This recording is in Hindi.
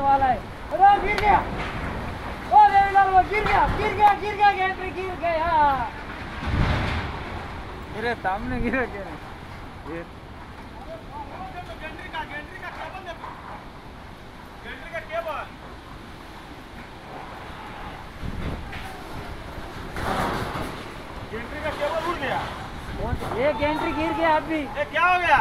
होने वाला है। अरे गिर गया। ओ देविलाल वो गिर गया गिर गया गिर गया गेंद पे गिर गया। अरे सामने गिरे गिरे गेंट्री का केबल उड़ गया। ये गेंट्री गिर गया अभी। ये क्या हो गया?